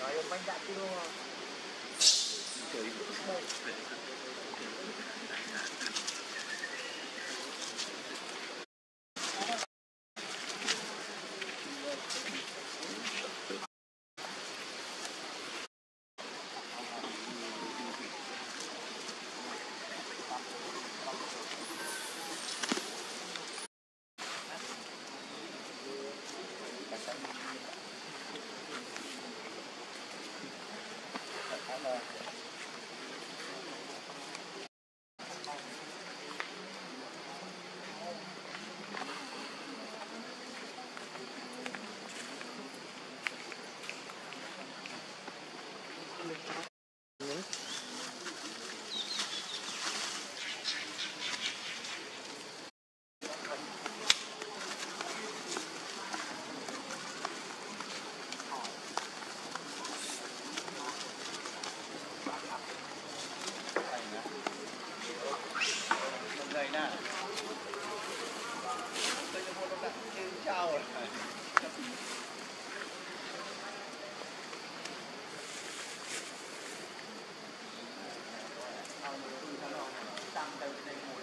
Nói bánh dạ kilo. Trời. Đây nè. काम करते हैं